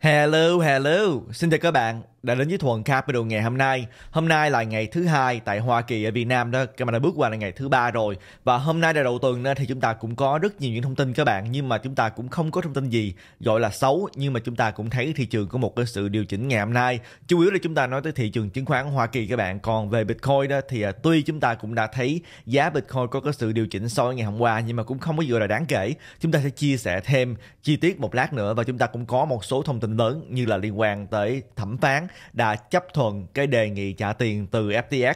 Hello, hello. Xin chào các bạn đã đến với Thuần Capital ngày hôm nay. Hôm nay là ngày thứ hai tại Hoa Kỳ ở Việt Nam đó, các bạn đã bước qua là ngày thứ ba rồi. Và hôm nay là đầu tuần nên thì chúng ta cũng có rất nhiều những thông tin các bạn, nhưng mà chúng ta cũng không có thông tin gì gọi là xấu, nhưng mà chúng ta cũng thấy thị trường có một cái sự điều chỉnh ngày hôm nay. Chủ yếu là chúng ta nói tới thị trường chứng khoán Hoa Kỳ các bạn. Còn về Bitcoin đó thì à, tuy chúng ta cũng đã thấy giá Bitcoin có cái sự điều chỉnh so với ngày hôm qua, nhưng mà cũng không có gì gọi là đáng kể. Chúng ta sẽ chia sẻ thêm chi tiết một lát nữa và chúng ta cũng có một số thông tin lớn như là liên quan tới thẩm phán đã chấp thuận cái đề nghị trả tiền từ FTX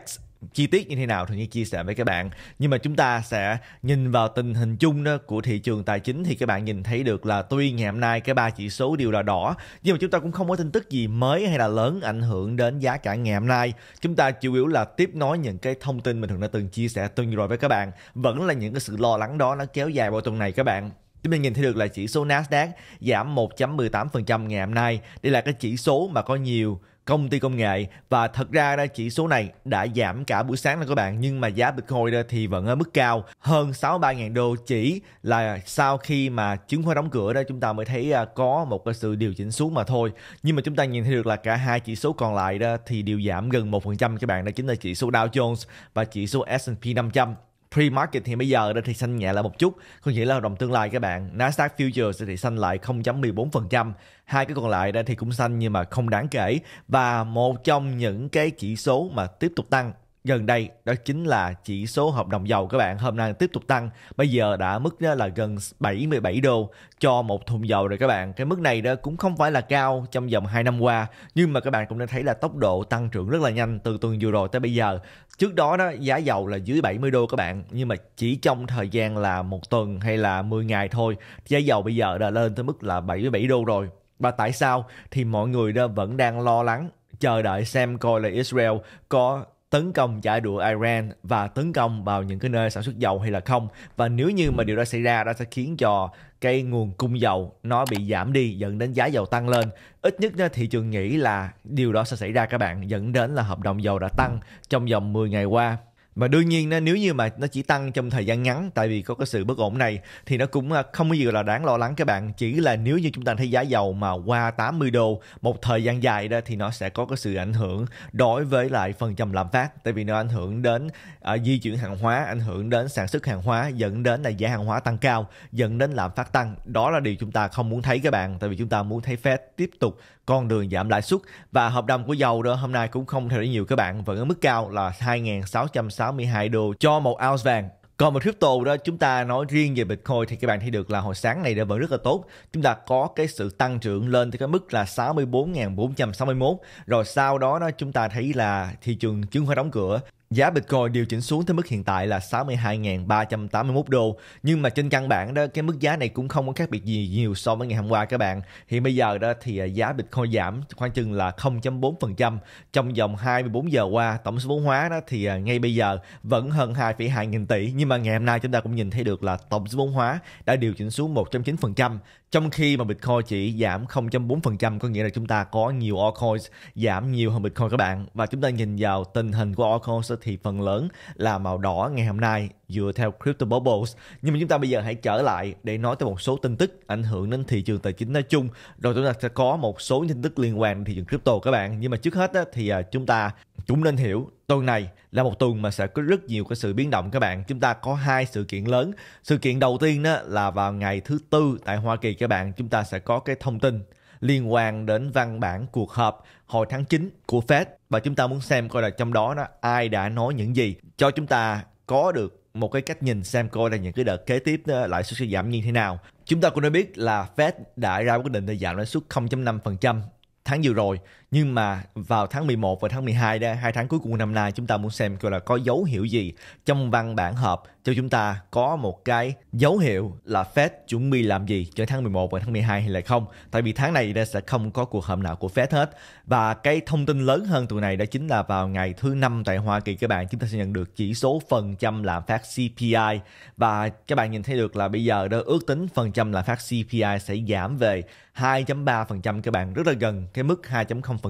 chi tiết như thế nào thì như chia sẻ với các bạn. Nhưng mà chúng ta sẽ nhìn vào tình hình chung đó của thị trường tài chính thì các bạn nhìn thấy được là tuy ngày hôm nay cái ba chỉ số đều là đỏ, nhưng mà chúng ta cũng không có tin tức gì mới hay là lớn ảnh hưởng đến giá cả ngày hôm nay. Chúng ta chủ yếu là tiếp nối những cái thông tin mình thường đã từng chia sẻ tuần rồi với các bạn. Vẫn là những cái sự lo lắng đó nó kéo dài vào tuần này các bạn. Chúng ta nhìn thấy được là chỉ số Nasdaq giảm 1.18% ngày hôm nay. Đây là cái chỉ số mà có nhiều công ty công nghệ và thật ra đó chỉ số này đã giảm cả buổi sáng rồi các bạn, nhưng mà giá Bitcoin thì vẫn ở mức cao, hơn 63.000 đô chỉ là sau khi mà chứng khoán đóng cửa đó chúng ta mới thấy à, có một cái sự điều chỉnh xuống mà thôi nhưng mà chúng ta nhìn thấy được là cả hai chỉ số còn lại đó thì đều giảm gần 1% các bạn, đó chính là chỉ số Dow Jones và chỉ số S&P 500 pre-market thì bây giờ thì xanh nhẹ lại một chút. Không chỉ là hợp đồng tương lai các bạn, Nasdaq Futures thì xanh lại 0.14% hai cái còn lại đây thì cũng xanh nhưng mà không đáng kể. Và một trong những cái chỉ số mà tiếp tục tăng gần đây, đó chính là chỉ số hợp đồng dầu các bạn, hôm nay tiếp tục tăng. Bây giờ đã mức đó là gần 77 đô cho một thùng dầu rồi các bạn. Cái mức này đó cũng không phải là cao trong vòng 2 năm qua, nhưng mà các bạn cũng đã thấy là tốc độ tăng trưởng rất là nhanh từ tuần vừa rồi tới bây giờ. Trước đó đó, giá dầu là dưới 70 đô các bạn, nhưng mà chỉ trong thời gian là một tuần hay là 10 ngày thôi, giá dầu bây giờ đã lên tới mức là 77 đô rồi. Và tại sao? Thì mọi người đó vẫn đang lo lắng, chờ đợi xem coi là Israel có tấn công trả đũa Iran và tấn công vào những cái nơi sản xuất dầu hay là không. Và nếu như mà điều đó xảy ra đó sẽ khiến cho cái nguồn cung dầu nó bị giảm đi dẫn đến giá dầu tăng lên. Ít nhất thị trường nghĩ là điều đó sẽ xảy ra các bạn dẫn đến là hợp đồng dầu đã tăng trong vòng 10 ngày qua mà đương nhiên nếu như mà nó chỉ tăng trong thời gian ngắn tại vì có cái sự bất ổn này thì nó cũng à, không có gì là đáng lo lắng các bạn. Chỉ là nếu như chúng ta thấy giá dầu mà qua 80 đô một thời gian dài đó thì nó sẽ có cái sự ảnh hưởng đối với lại phần trăm lạm phát. Tại vì nó ảnh hưởng đến uh, di chuyển hàng hóa ảnh hưởng đến sản xuất hàng hóa dẫn đến là giá hàng hóa tăng cao dẫn đến lạm phát tăng. Đó là điều chúng ta không muốn thấy các bạn tại vì chúng ta muốn thấy Fed tiếp tục con đường giảm lãi suất và hợp đồng của dầu đó, hôm nay cũng không thay đổi nhiều các bạn vẫn ở mức cao là 2.662 đô cho một ounce vàng còn một crypto đó, chúng ta nói riêng về Bitcoin thì các bạn thấy được là hồi sáng này đã vẫn rất là tốt. Chúng ta có cái sự tăng trưởng lên tới cái mức là 64.461. Rồi sau đó đó, chúng ta thấy là thị trường chứng khoán đóng cửa Giá Bitcoin điều chỉnh xuống tới mức hiện tại là 62.381 đô. Nhưng mà trên căn bản đó, cái mức giá này cũng không có khác biệt gì nhiều so với ngày hôm qua các bạn. Hiện bây giờ đó thì à, giá Bitcoin giảm khoảng chừng là 0.4% trong vòng 24 giờ qua. Tổng số vốn hóa đó thì à, ngay bây giờ vẫn hơn 2,2 nghìn tỷ. Nhưng mà ngày hôm nay chúng ta cũng nhìn thấy được là tổng số vốn hóa đã điều chỉnh xuống 1.9%. Trong khi mà Bitcoin chỉ giảm 0.4% có nghĩa là chúng ta có nhiều altcoins giảm nhiều hơn Bitcoin các bạn. Và chúng ta nhìn vào tình hình của altcoins thì phần lớn là màu đỏ ngày hôm nay dựa theo Crypto Bubbles. Nhưng mà chúng ta bây giờ hãy trở lại để nói tới một số tin tức ảnh hưởng đến thị trường tài chính nói chung. Rồi chúng ta sẽ có một số tin tức liên quan đến thị trường crypto các bạn. Nhưng mà trước hết á, thì à, chúng ta cũng nên hiểu tuần này là một tuần mà sẽ có rất nhiều cái sự biến động các bạn. Chúng ta có hai sự kiện lớn. Sự kiện đầu tiên đó là vào ngày thứ tư tại Hoa Kỳ các bạn, chúng ta sẽ có cái thông tin liên quan đến văn bản cuộc họp hồi tháng 9 của Fed và chúng ta muốn xem coi là trong đó đó, ai đã nói những gì, cho chúng ta có được một cái cách nhìn xem coi là những cái đợt kế tiếp ờ, lãi suất sẽ giảm như thế nào. Chúng ta cũng đã biết là Fed đã ra quyết định để giảm lãi suất 0.5% tháng vừa rồi nhưng mà vào tháng 11 và tháng 12 đó, hai tháng cuối cùng năm nay, chúng ta muốn xem coi là có dấu hiệu gì trong văn bản họp cho chúng ta có một cái dấu hiệu là Fed chuẩn bị làm gì cho tháng 11 và tháng 12 hay là không. Tại vì tháng này sẽ không có cuộc họp nào của Fed hết. Và cái thông tin lớn hơn tuần này đó chính là vào ngày thứ năm tại Hoa Kỳ, các bạn, chúng ta sẽ nhận được chỉ số phần trăm lạm phát CPI và các bạn nhìn thấy được là bây giờ đó, ước tính phần trăm lạm phát CPI sẽ giảm về 2.3% các bạn, rất là gần cái mức 2.0%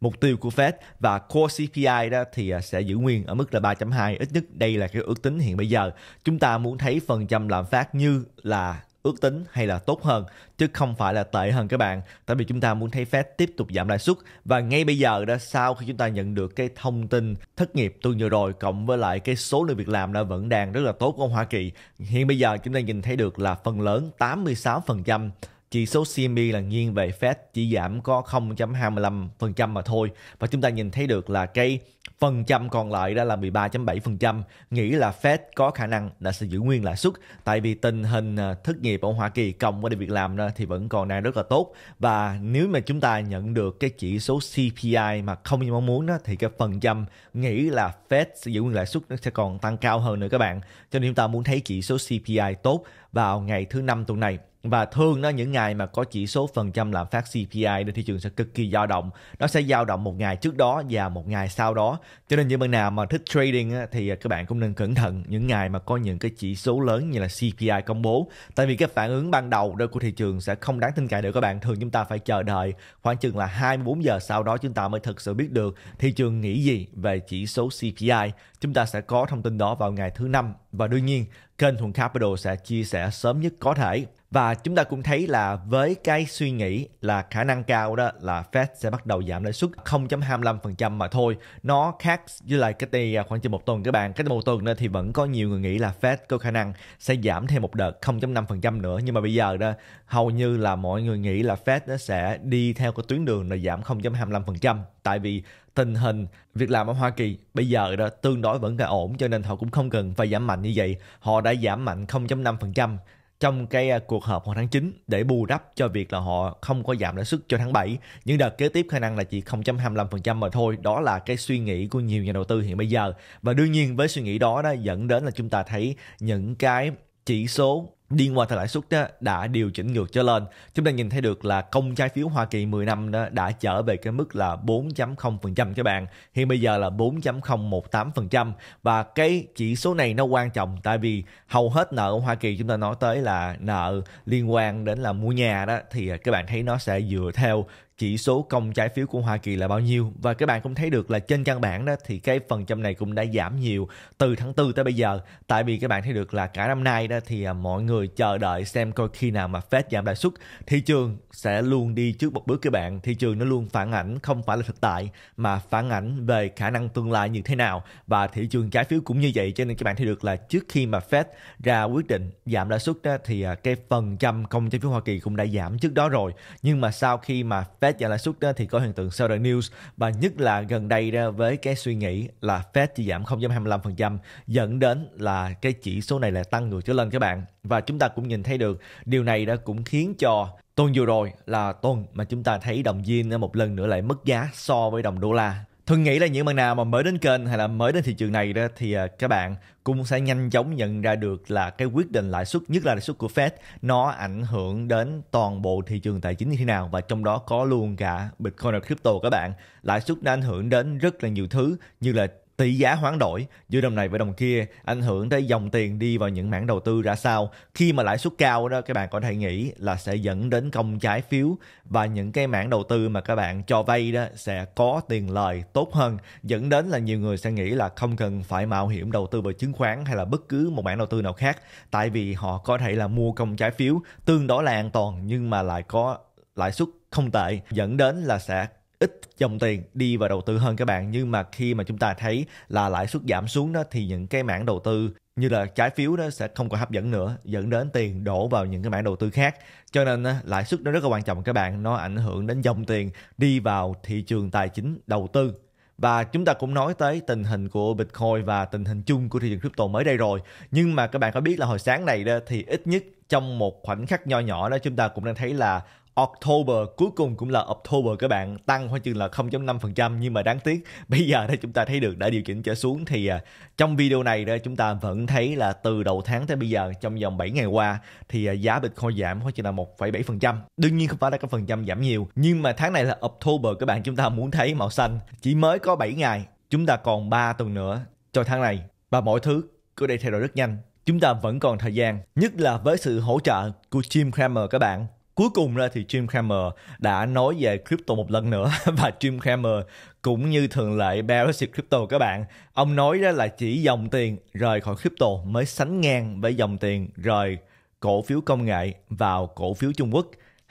mục tiêu của Fed và core CPI đó thì à, sẽ giữ nguyên ở mức là 3.2 ít nhất đây là cái ước tính hiện bây giờ. Chúng ta muốn thấy phần trăm lạm phát như là ước tính hay là tốt hơn, chứ không phải là tệ hơn các bạn. Tại vì chúng ta muốn thấy Fed tiếp tục giảm lãi suất. Và ngay bây giờ đó, sau khi chúng ta nhận được cái thông tin thất nghiệp tuần vừa rồi, cộng với lại cái số lượng việc làm đã vẫn đang rất là tốt của Hoa Kỳ, hiện bây giờ chúng ta nhìn thấy được là phần lớn 86% chỉ số CME là nghiêng về Fed, chỉ giảm có 0.25% mà thôi. Và chúng ta nhìn thấy được là cái phần trăm còn lại đó là 13.7% nghĩ là Fed có khả năng là sẽ giữ nguyên lãi suất, tại vì tình hình à, thất nghiệp ở Hoa Kỳ, cộng với việc làm đó thì vẫn còn đang rất là tốt. Và nếu mà chúng ta nhận được cái chỉ số CPI mà không như mong muốn đó, thì cái phần trăm nghĩ là Fed sẽ giữ nguyên lãi suất nó sẽ còn tăng cao hơn nữa các bạn. Cho nên chúng ta muốn thấy chỉ số CPI tốt vào ngày thứ năm tuần này. Và thường đó, những ngày mà có chỉ số phần trăm lạm phát CPI thì thị trường sẽ cực kỳ dao động. Nó sẽ dao động một ngày trước đó và một ngày sau đó. Cho nên những bạn nào mà thích trading thì các bạn cũng nên cẩn thận những ngày mà có những cái chỉ số lớn như là CPI công bố. Tại vì cái phản ứng ban đầu đó của thị trường sẽ không đáng tin cậy được các bạn. Thường chúng ta phải chờ đợi khoảng chừng là 24 giờ sau đó chúng ta mới thực sự biết được thị trường nghĩ gì về chỉ số CPI chúng ta sẽ có thông tin đó vào ngày thứ năm. Và đương nhiên kênh Thuận Capital sẽ chia sẻ sớm nhất có thể và chúng ta cũng thấy là với cái suy nghĩ là khả năng cao đó là Fed sẽ bắt đầu giảm lãi suất 0.25% mà thôi. Nó khác với lại cái đây khoảng chừng một tuần các bạn. Cái một tuần đó thì vẫn có nhiều người nghĩ là Fed có khả năng sẽ giảm thêm một đợt 0.5% nữa. Nhưng mà bây giờ đó, hầu như là mọi người nghĩ là Fed nó sẽ đi theo cái tuyến đường là giảm 0.25%. Tại vì tình hình việc làm ở Hoa Kỳ bây giờ đó tương đối vẫn là ổn, cho nên họ cũng không cần phải giảm mạnh như vậy. Họ đã giảm mạnh 0.5% trong cái à, cuộc họp hồi tháng 9 để bù đắp cho việc là họ không có giảm lãi suất cho tháng 7. Nhưng đợt kế tiếp khả năng là chỉ 0.25% mà thôi. Đó là cái suy nghĩ của nhiều nhà đầu tư hiện bây giờ. Và đương nhiên với suy nghĩ đó đó, dẫn đến là chúng ta thấy những cái chỉ số liên quan tới lãi suất đó đã điều chỉnh ngược trở lên. Chúng ta nhìn thấy được là công trái phiếu Hoa Kỳ 10 năm đó đã trở về cái mức là 4.0% các bạn. Hiện bây giờ là 4.018% và cái chỉ số này nó quan trọng tại vì hầu hết nợ ở Hoa Kỳ chúng ta nói tới là nợ liên quan đến là mua nhà đó thì các bạn thấy nó sẽ dựa theo chỉ số công trái phiếu của Hoa Kỳ là bao nhiêu? Và các bạn cũng thấy được là trên căn bản đó thì cái phần trăm này cũng đã giảm nhiều từ tháng 4 tới bây giờ. Tại vì các bạn thấy được là cả năm nay đó thì à, mọi người chờ đợi xem coi khi nào mà Fed giảm lãi suất, thị trường sẽ luôn đi trước một bước các bạn. Thị trường nó luôn phản ảnh, không phải là thực tại, mà phản ảnh về khả năng tương lai như thế nào. Và thị trường trái phiếu cũng như vậy, cho nên các bạn thấy được là trước khi mà Fed ra quyết định giảm lãi suất đó thì à, cái phần trăm công trái phiếu Hoa Kỳ cũng đã giảm trước đó rồi. Nhưng mà sau khi mà Fed giảm lãi suất thì có hiện tượng sell news. Và nhất là gần đây đó, với cái suy nghĩ là Fed chỉ giảm 0.25% dẫn đến là cái chỉ số này là tăng ngược trở lên các bạn. Và chúng ta cũng nhìn thấy được, điều này đã cũng khiến cho tuần vừa rồi là tuần mà chúng ta thấy đồng yên một lần nữa lại mất giá so với đồng đô la. Thường nghĩ là những bạn nào mà mới đến kênh hay là mới đến thị trường này đó thì à, các bạn cũng sẽ nhanh chóng nhận ra được là cái quyết định lãi suất, nhất là lãi suất của Fed, nó ảnh hưởng đến toàn bộ thị trường tài chính như thế nào và trong đó có luôn cả Bitcoin và crypto các bạn. Lãi suất nó ảnh hưởng đến rất là nhiều thứ, như là tỷ giá hoán đổi giữa đồng này với đồng kia ảnh hưởng tới dòng tiền đi vào những mảng đầu tư ra sao. Khi mà lãi suất cao đó, các bạn có thể nghĩ là sẽ dẫn đến công trái phiếu và những cái mảng đầu tư mà các bạn cho vay đó sẽ có tiền lời tốt hơn. Dẫn đến là nhiều người sẽ nghĩ là không cần phải mạo hiểm đầu tư vào chứng khoán hay là bất cứ một mảng đầu tư nào khác, tại vì họ có thể là mua công trái phiếu tương đối là an toàn nhưng mà lại có lãi suất không tệ. Dẫn đến là sẽ ít dòng tiền đi vào đầu tư hơn các bạn. Nhưng mà khi mà chúng ta thấy là lãi suất giảm xuống đó, thì những cái mảng đầu tư như là trái phiếu đó sẽ không còn hấp dẫn nữa, dẫn đến tiền đổ vào những cái mảng đầu tư khác. Cho nên lãi suất nó rất là quan trọng các bạn, nó ảnh hưởng đến dòng tiền đi vào thị trường tài chính đầu tư. Và chúng ta cũng nói tới tình hình của Bitcoin và tình hình chung của thị trường crypto mới đây rồi. Nhưng mà các bạn có biết là hồi sáng này đó, thì ít nhất trong một khoảnh khắc nho nhỏ đó, chúng ta cũng đang thấy là October cuối cùng cũng là October các bạn. Tăng khoảng chừng là 0.5% nhưng mà đáng tiếc bây giờ đây chúng ta thấy được đã điều chỉnh trở xuống. Thì à, trong video này đó chúng ta vẫn thấy là từ đầu tháng tới bây giờ trong vòng 7 ngày qua thì à, giá Bitcoin giảm khoảng chừng là 1,7%. Đương nhiên không phải là cái phần trăm giảm nhiều nhưng mà tháng này là October các bạn chúng ta muốn thấy màu xanh. Chỉ mới có 7 ngày chúng ta còn 3 tuần nữa cho tháng này. Và mọi thứ cứ đây thay đổi rất nhanh. Chúng ta vẫn còn thời gian nhất là với sự hỗ trợ của Jim Cramer các bạn. Cuối cùng ra thì Jim Cramer đã nói về crypto một lần nữa. Và Jim Cramer cũng như thường lệ bearish crypto các bạn. Ông nói đó là chỉ dòng tiền rời khỏi crypto mới sánh ngang với dòng tiền rời cổ phiếu công nghệ vào cổ phiếu Trung Quốc.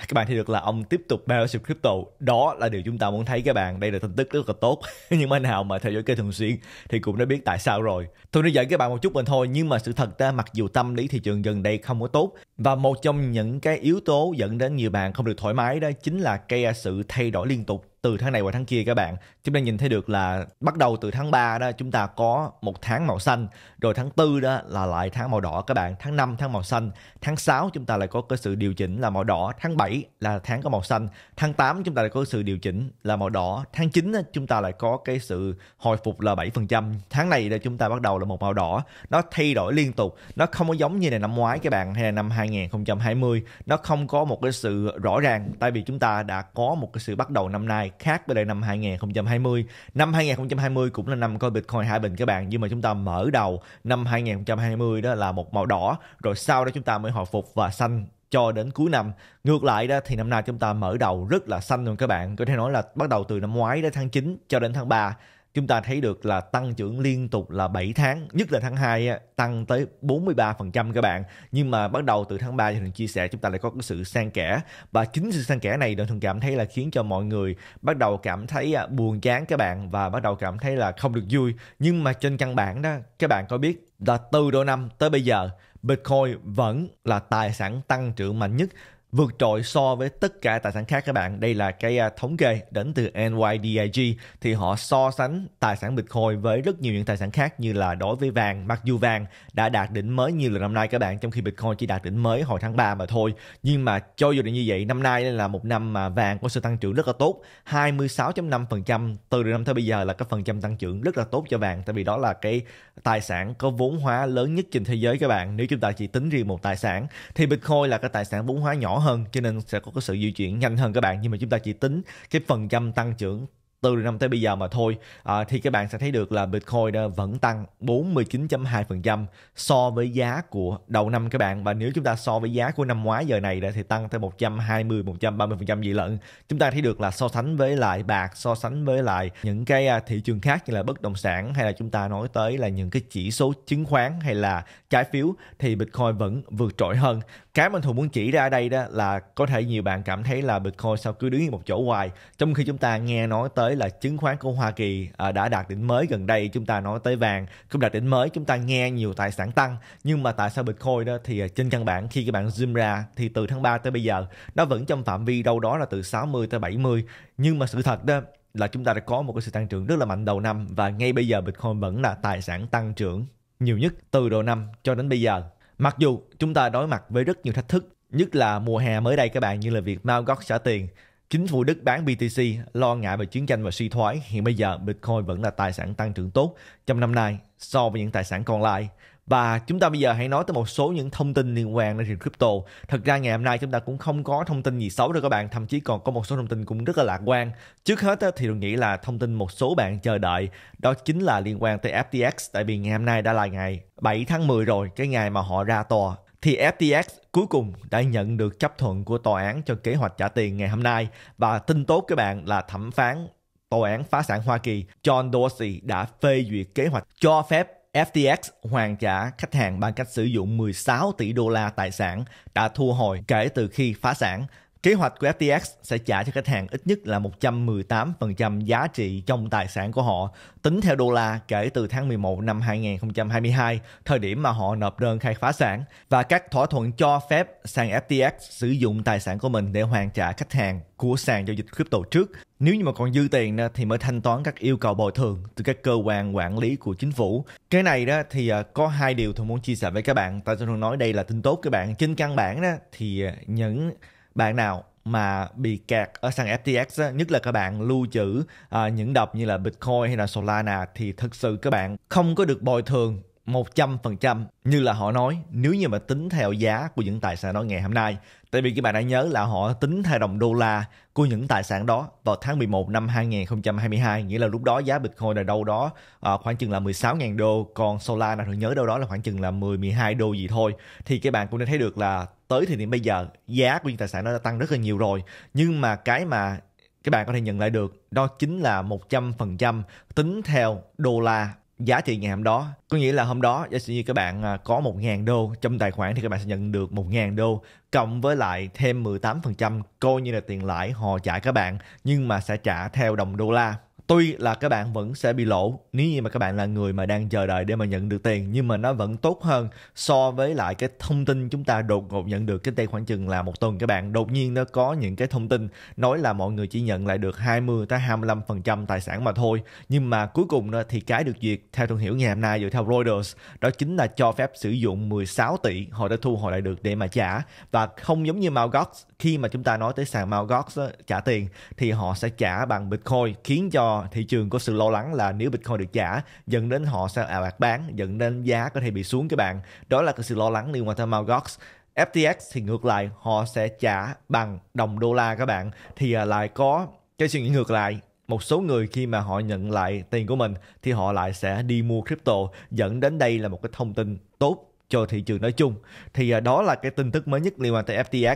Các bạn thấy được là ông tiếp tục bearish crypto. Đó là điều chúng ta muốn thấy các bạn. Đây là tin tức rất là tốt. Nhưng mà nào mà theo dõi kênh thường xuyên thì cũng đã biết tại sao rồi. Tôi nói dẫn các bạn một chút mình thôi, nhưng mà sự thật ra mặc dù tâm lý thị trường gần đây không có tốt và một trong những cái yếu tố dẫn đến nhiều bạn không được thoải mái đó chính là cái sự thay đổi liên tục từ tháng này qua tháng kia các bạn. Chúng ta nhìn thấy được là bắt đầu từ tháng 3 đó, chúng ta có một tháng màu xanh, rồi tháng 4 đó là lại tháng màu đỏ các bạn. Tháng 5 tháng màu xanh, tháng 6 chúng ta lại có cái sự điều chỉnh là màu đỏ. Tháng 7 là tháng có màu xanh, tháng 8 chúng ta lại có sự điều chỉnh là màu đỏ. Tháng 9 chúng ta lại có cái sự hồi phục là 7% tháng này là chúng ta bắt đầu là một màu đỏ. Nó thay đổi liên tục, nó không có giống như là năm ngoái các bạn, hay là năm 2020 nó không có một cái sự rõ ràng, tại vì chúng ta đã có một cái sự bắt đầu năm nay khác với lại năm 2020. Năm 2020 cũng là năm coi Bitcoin hai bình các bạn, nhưng mà chúng ta mở đầu năm 2020 đó là một màu đỏ, rồi sau đó chúng ta mới hồi phục và xanh cho đến cuối năm. Ngược lại đó, thì năm nay chúng ta mở đầu rất là xanh luôn các bạn. Có thể nói là bắt đầu từ năm ngoái đến tháng 9 cho đến tháng 3 chúng ta thấy được là tăng trưởng liên tục là 7 tháng, nhất là tháng 2 tăng tới 43% các bạn. Nhưng mà bắt đầu từ tháng 3 thì thường chia sẻ chúng ta lại có cái sự sang kẽ và chính sự sang kẽ này thường cảm thấy là khiến cho mọi người bắt đầu cảm thấy à, buồn chán các bạn và bắt đầu cảm thấy là không được vui. Nhưng mà trên căn bản đó các bạn có biết là từ đầu năm tới bây giờ Bitcoin vẫn là tài sản tăng trưởng mạnh nhất vượt trội so với tất cả tài sản khác các bạn. Đây là cái à, thống kê đến từ NYDIG thì họ so sánh tài sản Bitcoin với rất nhiều những tài sản khác như là đối với vàng. Mặc dù vàng đã đạt đỉnh mới như là năm nay các bạn trong khi Bitcoin chỉ đạt đỉnh mới hồi tháng 3 mà thôi. Nhưng mà cho dù là như vậy, năm nay là một năm mà vàng có sự tăng trưởng rất là tốt. 26.5% từ đầu năm tới bây giờ là cái phần trăm tăng trưởng rất là tốt cho vàng tại vì đó là cái tài sản có vốn hóa lớn nhất trên thế giới các bạn. Nếu chúng ta chỉ tính riêng một tài sản thì Bitcoin là cái tài sản vốn hóa nhỏ hơn cho nên sẽ có cái sự di chuyển nhanh hơn các bạn. Nhưng mà chúng ta chỉ tính cái phần trăm tăng trưởng từ năm tới bây giờ mà thôi. À, thì các bạn sẽ thấy được là Bitcoin đã vẫn tăng 49.2% so với giá của đầu năm các bạn. Và nếu chúng ta so với giá của năm ngoái giờ này đã thì tăng tới 120 130% gì lận. Chúng ta thấy được là so sánh với lại bạc so sánh với lại những cái à, thị trường khác như là bất động sản hay là chúng ta nói tới là những cái chỉ số chứng khoán hay là trái phiếu thì Bitcoin vẫn vượt trội hơn cái mình thường muốn chỉ ra đây đó là có thể nhiều bạn cảm thấy là Bitcoin sao cứ đứng một chỗ hoài. Trong khi chúng ta nghe nói tới là chứng khoán của Hoa Kỳ à, đã đạt đỉnh mới gần đây, chúng ta nói tới vàng cũng đạt đỉnh mới, chúng ta nghe nhiều tài sản tăng. Nhưng mà tại sao Bitcoin đó thì à, trên căn bản khi các bạn zoom ra thì từ tháng 3 tới bây giờ nó vẫn trong phạm vi đâu đó là từ 60 tới 70 nhưng mà sự thật đó là chúng ta đã có một cái sự tăng trưởng rất là mạnh đầu năm và ngay bây giờ Bitcoin vẫn là tài sản tăng trưởng nhiều nhất từ đầu năm cho đến bây giờ. Mặc dù chúng ta đối mặt với rất nhiều thách thức, nhất là mùa hè mới đây các bạn như là việc Mt. Gox trả tiền, chính phủ Đức bán BTC, lo ngại về chiến tranh và suy thoái, hiện bây giờ Bitcoin vẫn là tài sản tăng trưởng tốt trong năm nay so với những tài sản còn lại. Và chúng ta bây giờ hãy nói tới một số những thông tin liên quan đến thị trường crypto. Thật ra ngày hôm nay chúng ta cũng không có thông tin gì xấu đâu các bạn, thậm chí còn có một số thông tin cũng rất là lạc quan. Trước hết thì tôi nghĩ là thông tin một số bạn chờ đợi, đó chính là liên quan tới FTX, tại vì ngày hôm nay đã là ngày 7 tháng 10 rồi, cái ngày mà họ ra tòa thì FTX cuối cùng đã nhận được chấp thuận của tòa án cho kế hoạch trả tiền ngày hôm nay và tin tốt các bạn là thẩm phán tòa án phá sản Hoa Kỳ John Dorsey đã phê duyệt kế hoạch cho phép FTX hoàn trả khách hàng bằng cách sử dụng 16 tỷ đô la tài sản đã thu hồi kể từ khi phá sản. Kế hoạch của FTX sẽ trả cho khách hàng ít nhất là 118% giá trị trong tài sản của họ, tính theo đô la kể từ tháng 11 năm 2022, thời điểm mà họ nộp đơn khai phá sản, và các thỏa thuận cho phép sàn FTX sử dụng tài sản của mình để hoàn trả khách hàng của sàn giao dịch crypto trước. Nếu như mà còn dư tiền thì mới thanh toán các yêu cầu bồi thường từ các cơ quan quản lý của chính phủ. Cái này đó thì à, có hai điều tôi muốn chia sẻ với các bạn. Tại tôi nói đây là tin tốt các bạn. Trên căn bản đó thì à, những bạn nào mà bị kẹt ở sàn FTX á, nhất là các bạn lưu trữ à, những đập như là Bitcoin hay là Solana thì thực sự các bạn không có được bồi thường 100% như là họ nói nếu như mà tính theo giá của những tài sản đó ngày hôm nay. Tại vì các bạn đã nhớ là họ tính theo đồng đô la của những tài sản đó vào tháng 11 năm 2022. Nghĩa là lúc đó giá Bitcoin là đâu đó à, khoảng chừng là 16.000 đô. Còn Solana thường nhớ đâu đó là khoảng chừng là 10-12 đô gì thôi. Thì các bạn cũng đã thấy được là tới thời điểm bây giờ giá của những tài sản đó đã tăng rất là nhiều rồi. Nhưng mà cái mà các bạn có thể nhận lại được đó chính là 100% tính theo đô la giá trị ngày hôm đó, có nghĩa là hôm đó, giả sử như các bạn à, có 1.000 đô trong tài khoản thì các bạn sẽ nhận được 1.000 đô, cộng với lại thêm 18% coi như là tiền lãi họ trả các bạn, nhưng mà sẽ trả theo đồng đô la tuy là các bạn vẫn sẽ bị lỗ, nếu như mà các bạn là người mà đang chờ đợi để mà nhận được tiền, nhưng mà nó vẫn tốt hơn so với lại cái thông tin chúng ta đột ngột nhận được cái đây khoảng chừng là một tuần các bạn, đột nhiên nó có những cái thông tin nói là mọi người chỉ nhận lại được 20 tới 25% tài sản mà thôi nhưng mà cuối cùng đó thì cái được duyệt, theo thương hiệu ngày hôm nay dựa theo Reuters, đó chính là cho phép sử dụng 16 tỷ họ đã thu hồi lại được để mà trả và không giống như Mt. Gox, khi mà chúng ta nói tới sàn Mt. Gox trả tiền, thì họ sẽ trả bằng Bitcoin, khiến cho thị trường có sự lo lắng là nếu Bitcoin được trả, dẫn đến họ sẽ ảo à, ạt bán, dẫn đến giá có thể bị xuống các bạn. Đó là cái sự lo lắng liên quan tới Mt. Gox FTX thì ngược lại, họ sẽ trả bằng đồng đô la các bạn. Thì à, lại có cái suy nghĩ ngược lại. Một số người khi mà họ nhận lại tiền của mình thì họ lại sẽ đi mua crypto, dẫn đến đây là một cái thông tin tốt cho thị trường nói chung. Thì à, đó là cái tin tức mới nhất liên quan tới FTX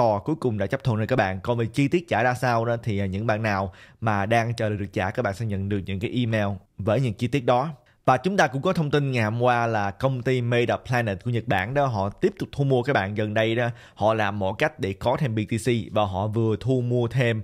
tòa cuối cùng đã chấp thuận rồi các bạn. Còn về chi tiết trả ra sao đó thì à, những bạn nào mà đang chờ được trả, các bạn sẽ nhận được những cái email với những chi tiết đó. Và chúng ta cũng có thông tin ngày hôm qua là công ty Made Planet của Nhật Bản đó, họ tiếp tục thu mua các bạn. Gần đây đó, họ làm mọi cách để có thêm BTC và họ vừa thu mua thêm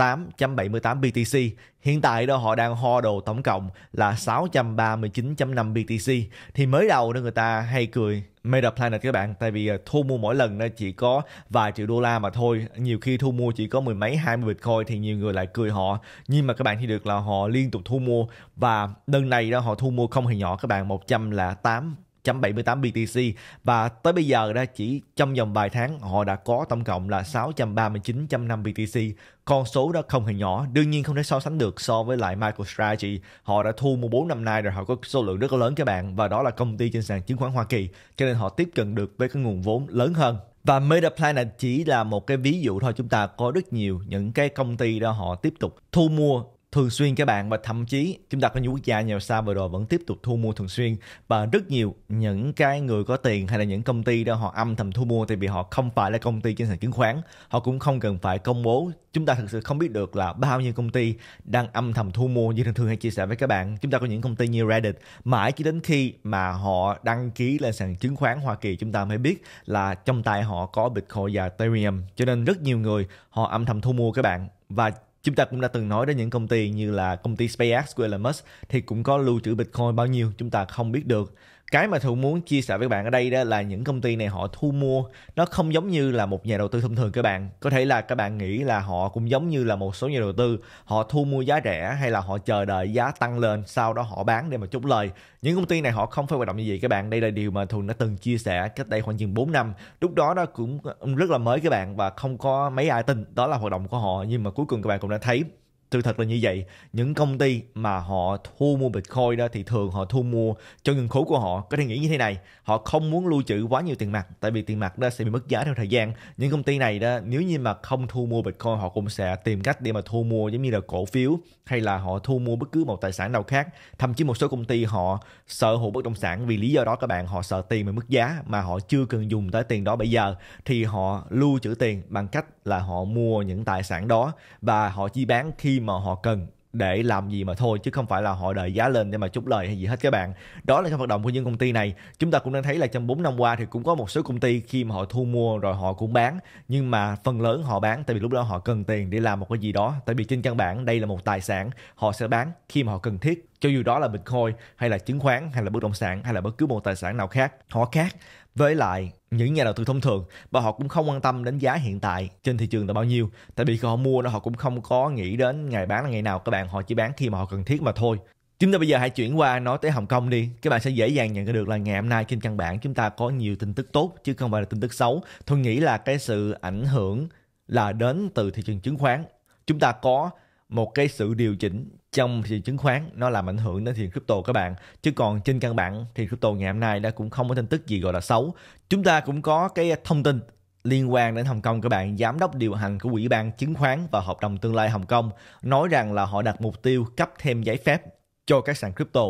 8.78 BTC Hiện tại đó, họ đang ho đồ tổng cộng là 639.5 BTC Thì mới đầu đó người ta hay cười, Made Planet các bạn. Tại vì à, thu mua mỗi lần nó chỉ có vài triệu đô la mà thôi. Nhiều khi thu mua chỉ có mười mấy, hai mươi Bitcoin Thì nhiều người lại cười họ. Nhưng mà các bạn thì được là họ liên tục thu mua Và đơn này đó, họ thu mua không hề nhỏ các bạn 108 178 BTC và tới bây giờ đó chỉ trong vòng vài tháng họ đã có tổng cộng là 639.5 BTC. Con số đó không hề nhỏ, đương nhiên không thể so sánh được so với lại MicroStrategy. Họ đã thu mua 4 năm nay rồi họ có số lượng rất là lớn các bạn và đó là công ty trên sàn chứng khoán Hoa Kỳ cho nên họ tiếp cận được với cái nguồn vốn lớn hơn. Và Metaplanet chỉ là một cái ví dụ thôi chúng ta có rất nhiều những cái công ty đó họ tiếp tục thu mua thường xuyên các bạn và thậm chí chúng ta có những quốc gia nhiều xa vừa rồi vẫn tiếp tục thu mua thường xuyên. Và rất nhiều những cái người có tiền hay là những công ty đó họ âm thầm thu mua tại vì họ không phải là công ty trên sàn chứng khoán. Họ cũng không cần phải công bố. Chúng ta thực sự không biết được là bao nhiêu công ty đang âm thầm thu mua như thường thường hay chia sẻ với các bạn. Chúng ta có những công ty như Reddit. Mãi chỉ đến khi mà họ đăng ký lên sàn chứng khoán Hoa Kỳ, chúng ta mới biết là trong tay họ có Bitcoin và Ethereum. Cho nên rất nhiều người họ âm thầm thu mua các bạn. Và Chúng ta cũng đã từng nói đến những công ty như là công ty SpaceX của Elon Musk thì cũng có lưu trữ Bitcoin bao nhiêu chúng ta không biết được cái mà thường muốn chia sẻ với bạn ở đây đó là những công ty này họ thu mua, nó không giống như là một nhà đầu tư thông thường các bạn. Có thể là các bạn nghĩ là họ cũng giống như là một số nhà đầu tư. Họ thu mua giá rẻ hay là họ chờ đợi giá tăng lên, sau đó họ bán để mà chốt lời. Những công ty này họ không phải hoạt động như vậy các bạn. Đây là điều mà thường đã từng chia sẻ cách đây khoảng chừng 4 năm. Lúc đó đó cũng rất là mới các bạn và không có mấy ai tin. Đó là hoạt động của họ, nhưng mà cuối cùng các bạn cũng đã thấy sự thật là như vậy. Những công ty mà họ thu mua bitcoin đó thì thường họ thu mua cho ngân khố của họ. Có thể nghĩ như thế này, họ không muốn lưu trữ quá nhiều tiền mặt, tại vì tiền mặt đó sẽ bị mất giá theo thời gian. Những công ty này đó, nếu như mà không thu mua bitcoin, họ cũng sẽ tìm cách để mà thu mua giống như là cổ phiếu, hay là họ thu mua bất cứ một tài sản nào khác. Thậm chí một số công ty họ sở hữu bất động sản vì lý do đó các bạn, họ sợ tiền bị mất giá mà họ chưa cần dùng tới tiền đó bây giờ. Thì họ lưu trữ tiền bằng cách là họ mua những tài sản đó và họ chỉ bán khi mà họ cần để làm gì mà thôi, chứ không phải là họ đợi giá lên để mà chút lời hay gì hết các bạn. Đó là cái hoạt động của những công ty này. Chúng ta cũng đang thấy là trong 4 năm qua thì cũng có một số công ty khi mà họ thu mua rồi họ cũng bán, nhưng mà phần lớn họ bán tại vì lúc đó họ cần tiền để làm một cái gì đó. Tại vì trên căn bản đây là một tài sản họ sẽ bán khi mà họ cần thiết, cho dù đó là bitcoin hay là chứng khoán hay là bất động sản hay là bất cứ một tài sản nào khác. Họ khác với lại, những nhà đầu tư thông thường và họ cũng không quan tâm đến giá hiện tại trên thị trường là bao nhiêu tại vì khi họ mua nó họ cũng không có nghĩ đến ngày bán là ngày nào các bạn, họ chỉ bán khi mà họ cần thiết mà thôi Chúng ta bây giờ hãy chuyển qua nói tới Hồng Kông đi. Các bạn sẽ dễ dàng nhận được là ngày hôm nay trên căn bản chúng ta có nhiều tin tức tốt chứ không phải là tin tức xấu. Tôi nghĩ là cái sự ảnh hưởng là đến từ thị trường chứng khoán. Chúng ta có một cái sự điều chỉnh trong thị trường chứng khoán, nó làm ảnh hưởng đến thị trường crypto các bạn. Chứ còn trên căn bản thì crypto ngày hôm nay đã cũng không có tin tức gì gọi là xấu. Chúng ta cũng có cái thông tin liên quan đến Hồng Kông các bạn. Giám đốc điều hành của ủy ban chứng khoán và hợp đồng tương lai Hồng Kông nói rằng là họ đặt mục tiêu cấp thêm giấy phép cho các sàn crypto.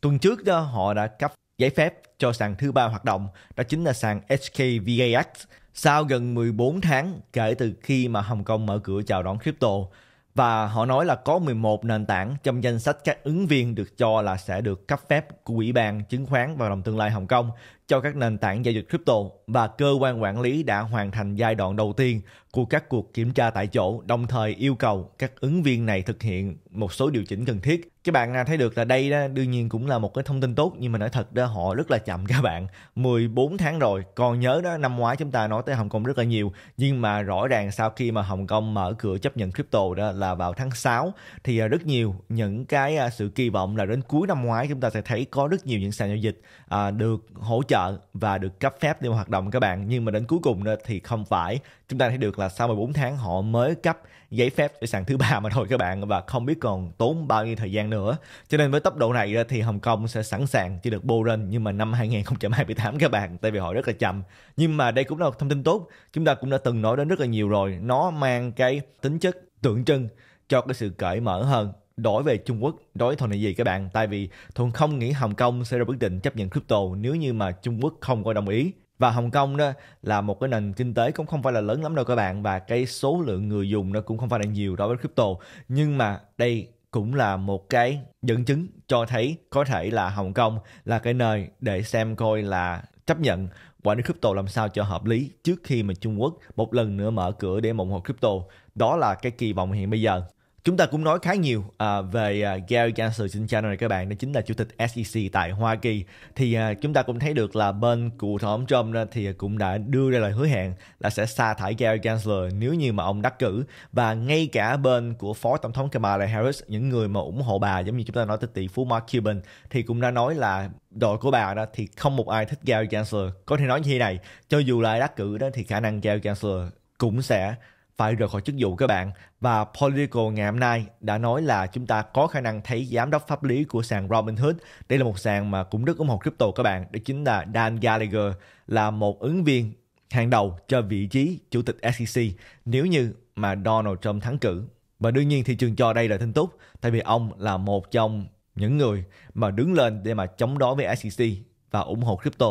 Tuần trước đó, họ đã cấp giấy phép cho sàn thứ ba hoạt động, đó chính là sàn HKVAX sau gần 14 tháng kể từ khi mà Hồng Kông mở cửa chào đón crypto và họ nói là có 11 nền tảng trong danh sách các ứng viên được cho là sẽ được cấp phép của Ủy ban Chứng khoán và Đồng tương lai Hồng Kông cho các nền tảng giao dịch crypto và cơ quan quản lý đã hoàn thành giai đoạn đầu tiên của các cuộc kiểm tra tại chỗ, đồng thời yêu cầu các ứng viên này thực hiện một số điều chỉnh cần thiết. Các bạn thấy được là đây đó đương nhiên cũng là một cái thông tin tốt nhưng mà nói thật đó họ rất là chậm các bạn. 14 tháng rồi, còn nhớ đó năm ngoái chúng ta nói tới Hồng Kông rất là nhiều. Nhưng mà rõ ràng sau khi mà Hồng Kông mở cửa chấp nhận crypto đó là vào tháng 6 thì à, rất nhiều những cái à, sự kỳ vọng là đến cuối năm ngoái chúng ta sẽ thấy có rất nhiều những sàn giao dịch à, được hỗ trợ và được cấp phép để hoạt động các bạn. Nhưng mà đến cuối cùng đó thì không phải. Chúng ta thấy được là sau 14 tháng họ mới cấp giấy phép để sàn thứ ba mà thôi các bạn, và không biết còn tốn bao nhiêu thời gian nữa. Cho nên với tốc độ này thì Hồng Kông sẽ sẵn sàng chỉ được bô nhưng mà năm 2028 các bạn, tại vì họ rất là chậm. Nhưng mà đây cũng là một thông tin tốt, chúng ta cũng đã từng nói đến rất là nhiều rồi. Nó mang cái tính chất tượng trưng cho cái sự cởi mở hơn đổi về Trung Quốc, đối thuận là gì các bạn? Tại vì thuận không nghĩ Hồng Kông sẽ ra quyết định chấp nhận crypto nếu như mà Trung Quốc không có đồng ý và Hồng Kông đó là một cái nền kinh tế cũng không phải là lớn lắm đâu các bạn, và cái số lượng người dùng nó cũng không phải là nhiều đối với crypto nhưng mà đây cũng là một cái dẫn chứng cho thấy có thể là Hồng Kông là cái nơi để xem coi là chấp nhận quản lý crypto làm sao cho hợp lý trước khi mà Trung Quốc một lần nữa mở cửa để ủng hộ crypto. Đó là cái kỳ vọng hiện bây giờ. Chúng ta cũng nói khá nhiều uh, về uh, Gary Gensler trên channel này các bạn, đó chính là chủ tịch SEC tại Hoa Kỳ. Thì uh, chúng ta cũng thấy được là bên của tổng thống Trump đó, thì cũng đã đưa ra lời hứa hẹn là sẽ sa thải Gary Gensler nếu như mà ông đắc cử. Và ngay cả bên của phó tổng thống Kamala Harris, những người mà ủng hộ bà giống như chúng ta nói tới tỷ phú Mark Cuban thì cũng đã nói là đội của bà đó thì không một ai thích Gary Gensler. Có thể nói như thế này, cho dù là đắc cử đó thì khả năng Gary Gensler cũng sẽ phải rời khỏi chức vụ các bạn. Và Political ngày hôm nay đã nói là chúng ta có khả năng thấy giám đốc pháp lý của sàn Robinhood. Đây là một sàn mà cũng rất ủng hộ crypto các bạn. Đó chính là Dan Gallagher, là một ứng viên hàng đầu cho vị trí chủ tịch SEC nếu như mà Donald Trump thắng cử. Và đương nhiên thị trường cho đây là tin tốt tại vì ông là một trong những người mà đứng lên để mà chống đối với SEC và ủng hộ crypto.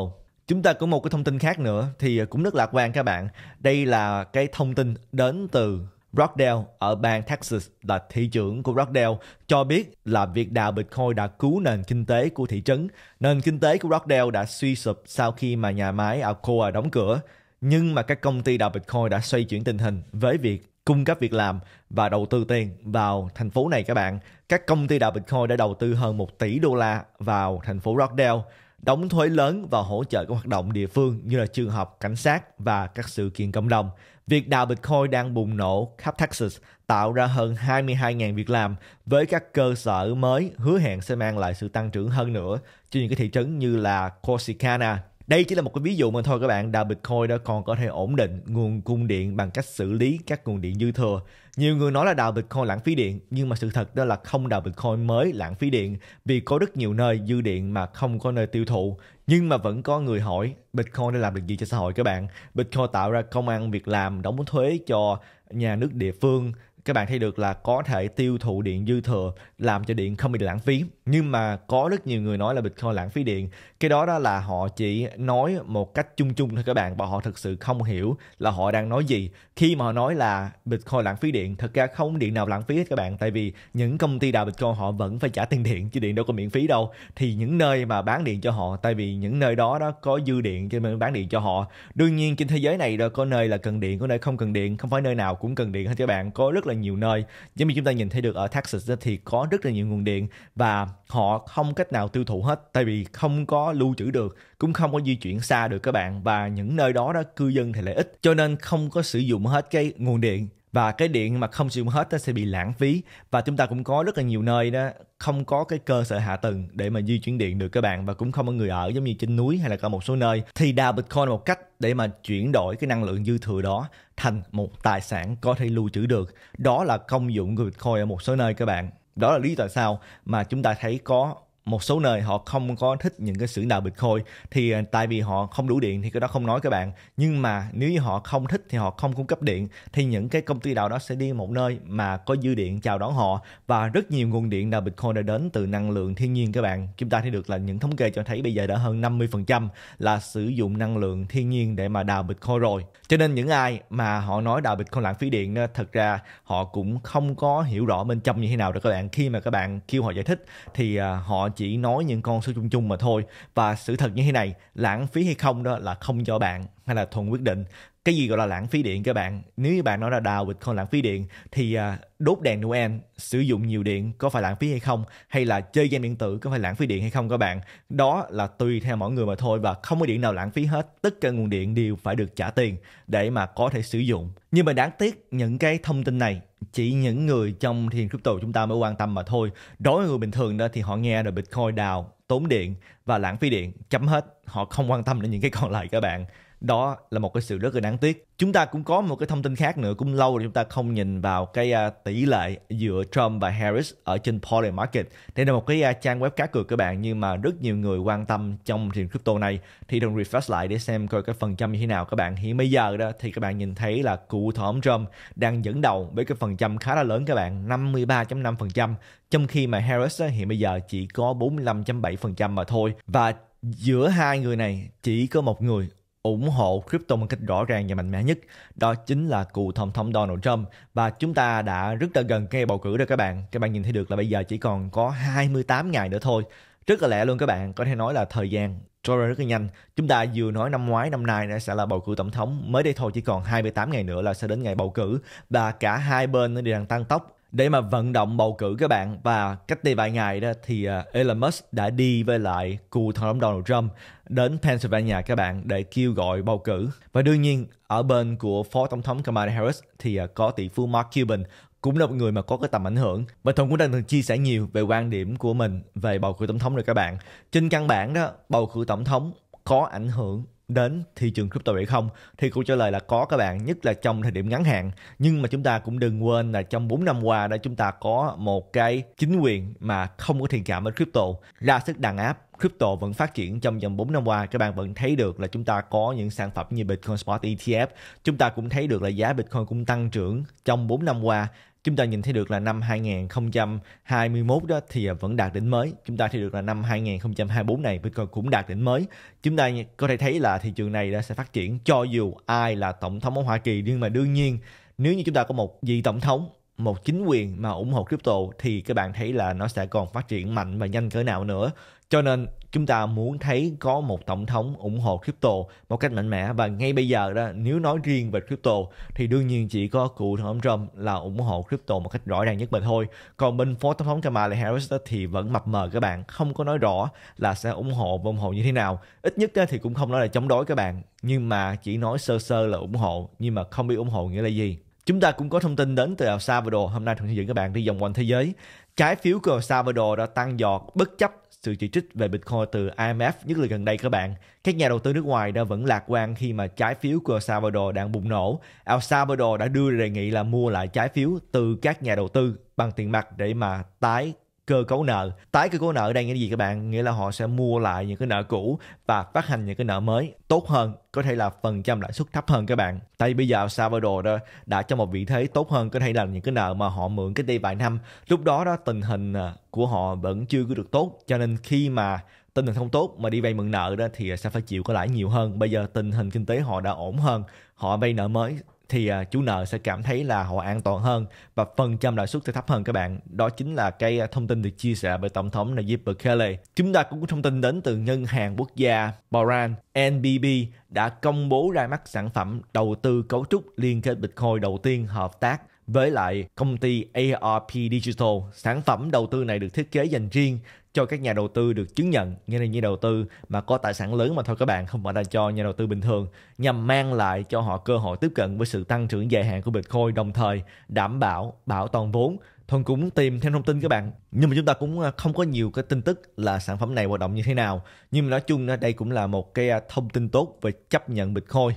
Chúng ta có một cái thông tin khác nữa, thì ờ, cũng rất lạc quan các bạn. Đây là cái thông tin đến từ Rockdale ở bang Texas, là thị trưởng của Rockdale, cho biết là việc đào Bitcoin đã cứu nền kinh tế của thị trấn. Nền kinh tế của Rockdale đã suy sụp sau khi mà nhà máy Alcoa đóng cửa. Nhưng mà các công ty đào Bitcoin đã xoay chuyển tình hình với việc cung cấp việc làm và đầu tư tiền vào thành phố này các bạn. Các công ty đào Bitcoin đã đầu tư hơn 1 tỷ đô la vào thành phố Rockdale đóng thuế lớn và hỗ trợ các hoạt động địa phương như là trường học, cảnh sát và các sự kiện cộng đồng. Việc đào Bitcoin đang bùng nổ khắp Texas tạo ra hơn 22.000 việc làm với các cơ sở mới hứa hẹn sẽ mang lại sự tăng trưởng hơn nữa cho những cái thị trấn như là Corsicana, đây chỉ là một cái ví dụ mà thôi các bạn, đào Bitcoin đó còn có thể ổn định nguồn cung điện bằng cách xử lý các nguồn điện dư thừa. Nhiều người nói là đào Bitcoin lãng phí điện, nhưng mà sự thật đó là không đào Bitcoin mới lãng phí điện vì có rất nhiều nơi dư điện mà không có nơi tiêu thụ. Nhưng mà vẫn có người hỏi Bitcoin đã làm được gì cho xã hội các bạn? Bitcoin tạo ra công ăn việc làm, đóng thuế cho nhà nước địa phương, các bạn thấy được là có thể tiêu thụ điện dư thừa làm cho điện không bị lãng phí nhưng mà có rất nhiều người nói là bitcoin lãng phí điện. Cái đó đó là họ chỉ nói một cách chung chung thôi các bạn, và họ thực sự không hiểu là họ đang nói gì. Khi mà họ nói là bitcoin lãng phí điện, thật ra không điện nào lãng phí hết các bạn. Tại vì những công ty đào bitcoin họ vẫn phải trả tiền điện, chứ điện đâu có miễn phí đâu. Thì những nơi mà bán điện cho họ, tại vì những nơi đó đó có dư điện cho nên bán điện cho họ. Đương nhiên trên thế giới này đó có nơi là cần điện, có nơi không cần điện, không phải nơi nào cũng cần điện hết các bạn. Có rất là nhiều nơi. Giống như chúng ta nhìn thấy được ở Texas thì có rất là nhiều nguồn điện. Và họ không cách nào tiêu thụ hết, tại vì không có lưu trữ được, cũng không có di chuyển xa được các bạn, và những nơi đó đó cư dân thì lại ít. Cho nên không có sử dụng hết cái nguồn điện, và cái điện mà không sử dụng hết nó sẽ bị lãng phí. Và chúng ta cũng có rất là nhiều nơi đó không có cái cơ sở hạ tầng để mà di chuyển điện được các bạn, và cũng không có người ở giống như trên núi hay là cả một số nơi. Thì đào bitcoin một cách để mà chuyển đổi cái năng lượng dư thừa đó thành một tài sản có thể lưu trữ được. Đó là công dụng của bitcoin ở một số nơi các bạn đó là lý do tại sao mà chúng ta thấy có một số nơi họ không có thích những cái xưởng đào Bitcoin thì ờ, tại vì họ không đủ điện thì cái đó không nói các bạn. Nhưng mà nếu như họ không thích thì họ không cung cấp điện thì những cái công ty đào đó sẽ đi một nơi mà có dư điện chào đón họ và rất nhiều nguồn điện đào Bitcoin đã đến từ năng lượng thiên nhiên các bạn. Chúng ta thấy được là những thống kê cho thấy bây giờ đã hơn 50% là sử dụng năng lượng thiên nhiên để mà đào Bitcoin rồi. Cho nên những ai mà họ nói đào Bitcoin lãng phí điện đó, thật ra họ cũng không có hiểu rõ bên trong như thế nào đâu các bạn. Khi mà các bạn kêu họ giải thích thì ờ, họ chỉ nói những con số chung chung mà thôi. Và sự thật như thế này, lãng phí hay không đó là không do bạn hay là thuần quyết định. Cái gì gọi là lãng phí điện các bạn? Nếu như bạn nói là đào bitcoin lãng phí điện, thì à, đốt đèn noel, sử dụng nhiều điện có phải lãng phí hay không? Hay là chơi game điện tử có phải lãng phí điện hay không các bạn? Đó là tùy theo mỗi người mà thôi và không có điện nào lãng phí hết. Tất cả nguồn điện đều phải được trả tiền để mà có thể sử dụng. Nhưng mà đáng tiếc, những cái thông tin này chỉ những người trong thiền crypto chúng ta mới quan tâm mà thôi. Đối với người bình thường đó thì họ nghe là bitcoin đào, tốn điện và lãng phí điện, chấm hết. Họ không quan tâm đến những cái còn lại các bạn đó là một cái sự rất là đáng tiếc. Chúng ta cũng có một cái thông tin khác nữa cũng lâu rồi chúng ta không nhìn vào cái uh, tỷ lệ giữa Trump và Harris ở trên Polymarket đây là một cái uh, trang web cá cược các bạn nhưng mà rất nhiều người quan tâm trong thị trường crypto này. Thì đừng refresh lại để xem coi cái phần trăm như thế nào các bạn. Hiện bây giờ đó thì các bạn nhìn thấy là cụ thỏm Trump đang dẫn đầu với cái phần trăm khá là lớn các bạn 53.5% trong khi mà Harris hiện bây giờ chỉ có 45.7% mà thôi. Và giữa hai người này chỉ có một người ủng hộ crypto một cách rõ ràng và mạnh mẽ nhất. Đó chính là cựu tổng thống Donald Trump. Và chúng ta đã rất là gần cái bầu cử rồi các bạn. Các bạn nhìn thấy được là bây giờ chỉ còn có 28 ngày nữa thôi. Rất là lẹ luôn các bạn. Có thể nói là thời gian trôi ra rất là nhanh. Chúng ta vừa nói năm ngoái, năm nay sẽ là bầu cử tổng thống. Mới đây thôi, chỉ còn 28 ngày nữa là sẽ đến ngày bầu cử. Và cả hai bên nó đều đang tăng tốc để mà vận động bầu cử các bạn và cách đây vài ngày đó thì à, Elon Musk đã đi với lại cựu tổng thống Donald Trump đến Pennsylvania các bạn để kêu gọi bầu cử. Và đương nhiên, ở bên của phó tổng thống Kamala Harris thì à, có tỷ phú Mark Cuban cũng là một người mà có cái tầm ảnh hưởng. Và thông cũng đang từng chia sẻ nhiều về quan điểm của mình về bầu cử tổng thống rồi các bạn. Trên căn bản đó, bầu cử tổng thống có ảnh hưởng đến thị trường crypto hay không? Thì câu trả lời là có các bạn, nhất là trong thời điểm ngắn hạn. Nhưng mà chúng ta cũng đừng quên là trong 4 năm qua đó, chúng ta có một cái chính quyền mà không có thiện cảm với crypto. Ra sức đàn áp, crypto vẫn phát triển trong vòng 4 năm qua. Các bạn vẫn thấy được là chúng ta có những sản phẩm như Bitcoin Spot ETF chúng ta cũng thấy được là giá Bitcoin cũng tăng trưởng trong 4 năm qua chúng ta nhìn thấy được là năm 2021 đó thì à, vẫn đạt đỉnh mới. Chúng ta thấy được là năm 2024 này Bitcoin cũng đạt đỉnh mới. Chúng ta có thể thấy là thị trường này đã sẽ phát triển cho dù ai là tổng thống ở Hoa Kỳ nhưng mà đương nhiên, nếu như chúng ta có một vị tổng thống, một chính quyền mà ủng hộ crypto thì các bạn thấy là nó sẽ còn phát triển mạnh và nhanh cỡ nào nữa cho nên chúng ta muốn thấy có một tổng thống ủng hộ crypto một cách mạnh mẽ và ngay bây giờ đó nếu nói riêng về crypto thì đương nhiên chỉ có cựu tổng thống Trump là ủng hộ crypto một cách rõ ràng nhất mà thôi. Còn bên phó tổng thống Kamala Harris đó thì vẫn mập mờ các bạn, không có nói rõ là sẽ ủng hộ và ủng hộ như thế nào. Ít nhất thì cũng không nói là chống đối các bạn, nhưng mà chỉ nói sơ sơ là ủng hộ nhưng mà không biết ủng hộ nghĩa là gì. Chúng ta cũng có thông tin đến từ El Salvador. Hôm nay thuận dẫn các bạn đi vòng quanh thế giới. Trái phiếu của El Salvador đã tăng giọt bất chấp sự chỉ trích về Bitcoin từ IMF nhất là gần đây các bạn. Các nhà đầu tư nước ngoài đã vẫn lạc quan khi mà trái phiếu của El Salvador đang bùng nổ. El Salvador đã đưa đề nghị là mua lại trái phiếu từ các nhà đầu tư bằng tiền mặt để mà tái cơ cấu nợ. Tái cơ cấu nợ ở đây nghĩa là gì các bạn? Nghĩa là họ sẽ mua lại những cái nợ cũ và phát hành những cái nợ mới tốt hơn, có thể là phần trăm lãi suất thấp hơn các bạn. Tại bây giờ Salvador đó đã trong một vị thế tốt hơn, có thể là những cái nợ mà họ mượn cái đây vài năm. Lúc đó đó, tình hình à, của họ vẫn chưa có được tốt, cho nên khi mà tình hình không tốt mà đi vay mượn nợ đó thì sẽ phải chịu có lãi nhiều hơn. Bây giờ tình hình kinh tế họ đã ổn hơn, họ vay nợ mới thì uh, chủ nợ sẽ cảm thấy là họ an toàn hơn và phần trăm lãi suất sẽ thấp hơn các bạn. Đó chính là cái à, thông tin được chia sẻ bởi Tổng thống Nayib Bukele. Chúng ta cũng có thông tin đến từ Ngân hàng Quốc gia Bahrain NBB đã công bố ra mắt sản phẩm đầu tư cấu trúc liên kết Bitcoin đầu tiên hợp tác với lại, công ty ARP Digital. Sản phẩm đầu tư này được thiết kế dành riêng cho các nhà đầu tư được chứng nhận, nghĩa là nhà đầu tư mà có tài sản lớn mà thôi các bạn, không phải là cho nhà đầu tư bình thường, nhằm mang lại cho họ cơ hội tiếp cận với sự tăng trưởng dài hạn của Bitcoin, đồng thời đảm bảo bảo toàn vốn. Thuần cũng tìm thêm thông tin các bạn. Nhưng mà chúng ta cũng à, không có nhiều cái tin tức là sản phẩm này hoạt động như thế nào. Nhưng mà nói chung đây cũng là một cái à, thông tin tốt về chấp nhận Bitcoin.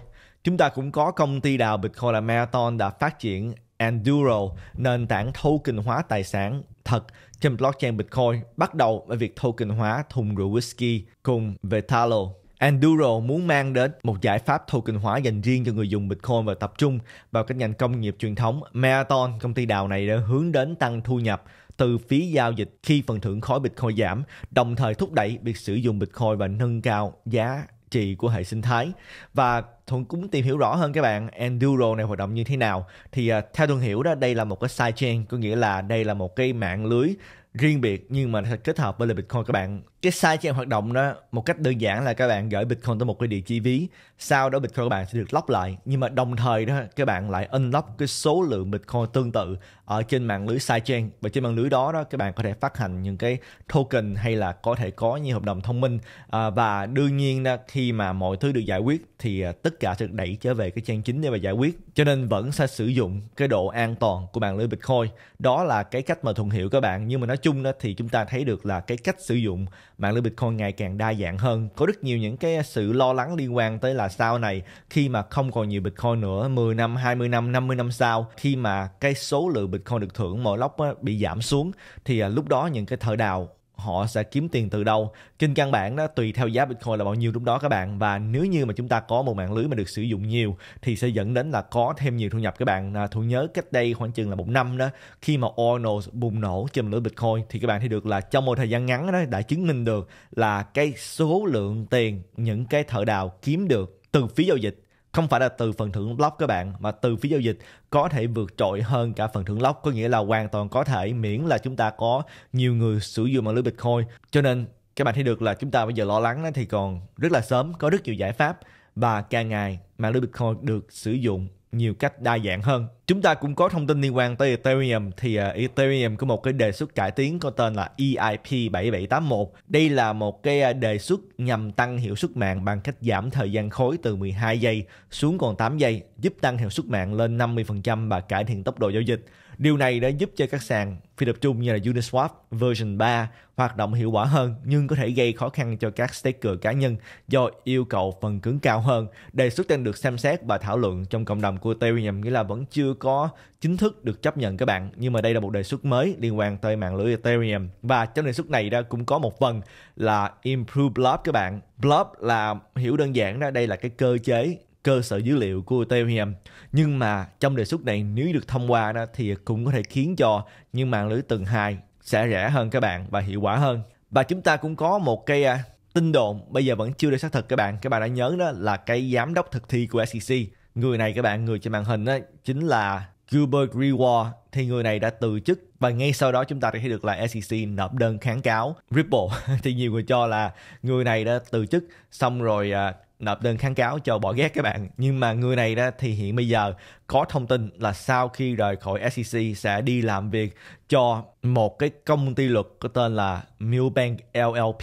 Chúng ta cũng có công ty đào Bitcoin là Marathon đã phát triển Enduro, nền tảng token hóa tài sản thật trên blockchain Bitcoin bắt đầu với việc token hóa thùng rượu whisky cùng Vitalo. Enduro muốn mang đến một giải pháp token hóa dành riêng cho người dùng Bitcoin và tập trung vào các ngành công nghiệp truyền thống. Marathon, công ty đào này đã hướng đến tăng thu nhập từ phí giao dịch khi phần thưởng khối Bitcoin giảm, đồng thời thúc đẩy việc sử dụng Bitcoin và nâng cao giá trì của hệ sinh thái. Và Thuận cũng tìm hiểu rõ hơn các bạn Enduro này hoạt động như thế nào. Thì uh, theo Thuận hiểu đó đây là một cái sidechain có nghĩa là đây là một cái mạng lưới riêng biệt nhưng mà kết hợp với là Bitcoin các bạn cái sidechain hoạt động đó một cách đơn giản là các bạn gửi Bitcoin tới một cái địa chỉ ví. Sau đó Bitcoin các bạn sẽ được lock lại. Nhưng mà đồng thời đó các bạn lại unlock cái số lượng Bitcoin tương tự ở trên mạng lưới sidechain và trên mạng lưới đó đó các bạn có thể phát hành những cái token hay là có thể có những hợp đồng thông minh. À, và đương nhiên đó, khi mà mọi thứ được giải quyết thì à, tất cả sẽ được đẩy trở về cái trang chính để mà giải quyết. Cho nên vẫn sẽ sử dụng cái độ an toàn của mạng lưới Bitcoin. Đó là cái cách mà thuận hiệu các bạn. Nhưng mà nói chung đó thì chúng ta thấy được là cái cách sử dụng mạng lưới Bitcoin ngày càng đa dạng hơn. Có rất nhiều những cái sự lo lắng liên quan tới là sau này khi mà không còn nhiều Bitcoin nữa 10 năm 20 năm 50 năm sau, khi mà cái số lượng Bitcoin được thưởng mỗi lốc bị giảm xuống, thì à, lúc đó những cái thợ đào họ sẽ kiếm tiền từ đâu? Trên căn bản đó tùy theo giá bitcoin là bao nhiêu lúc đó các bạn. Và nếu như mà chúng ta có một mạng lưới mà được sử dụng nhiều thì sẽ dẫn đến là có thêm nhiều thu nhập các bạn. À, thu nhớ cách đây khoảng chừng là một năm đó khi mà Ordinals bùng nổ trên lưới bitcoin thì các bạn thấy được là trong một thời gian ngắn đó đã chứng minh được là cái số lượng tiền những cái thợ đào kiếm được từ phí giao dịch không phải là từ phần thưởng block các bạn, mà từ phí giao dịch có thể vượt trội hơn cả phần thưởng block có nghĩa là hoàn toàn có thể miễn là chúng ta có nhiều người sử dụng mạng lưới Bitcoin. Cho nên, các bạn thấy được là chúng ta bây giờ lo lắng thì còn rất là sớm, có rất nhiều giải pháp và càng ngày mạng lưới Bitcoin được sử dụng nhiều cách đa dạng hơn. Chúng ta cũng có thông tin liên quan tới Ethereum thì uh, Ethereum có một cái đề xuất cải tiến có tên là EIP 7781. Đây là một cái à, đề xuất nhằm tăng hiệu suất mạng bằng cách giảm thời gian khối từ 12 giây xuống còn 8 giây, giúp tăng hiệu suất mạng lên 50% và cải thiện tốc độ giao dịch. Điều này đã giúp cho các sàn phi tập trung như là Uniswap version 3 hoạt động hiệu quả hơn, nhưng có thể gây khó khăn cho các staker cá nhân do yêu cầu phần cứng cao hơn. Đề xuất đang được xem xét và thảo luận trong cộng đồng của Ethereum nghĩa là vẫn chưa có chính thức được chấp nhận các bạn, nhưng mà đây là một đề xuất mới liên quan tới mạng lưới Ethereum và trong đề xuất này đó cũng có một phần là improve blob các bạn. Blob là hiểu đơn giản đó đây là cái cơ chế cơ sở dữ liệu của Ethereum. Nhưng mà trong đề xuất này nếu được thông qua đó thì cũng có thể khiến cho những mạng lưới tầng 2 sẽ rẻ hơn các bạn và hiệu quả hơn. Và chúng ta cũng có một cái à, tin đồn bây giờ vẫn chưa được xác thực các bạn. Các bạn đã nhớ đó là cái giám đốc thực thi của SEC. Người này các bạn, người trên màn hình đó chính là Gilbert Reward thì người này đã từ chức và ngay sau đó chúng ta thấy được là SEC nộp đơn kháng cáo Ripple thì nhiều người cho là người này đã từ chức xong rồi à, nộp đơn kháng cáo cho bỏ ghét các bạn nhưng mà người này đó thì hiện bây giờ có thông tin là sau khi rời khỏi SEC sẽ đi làm việc cho một cái công ty luật có tên là Milbank LLP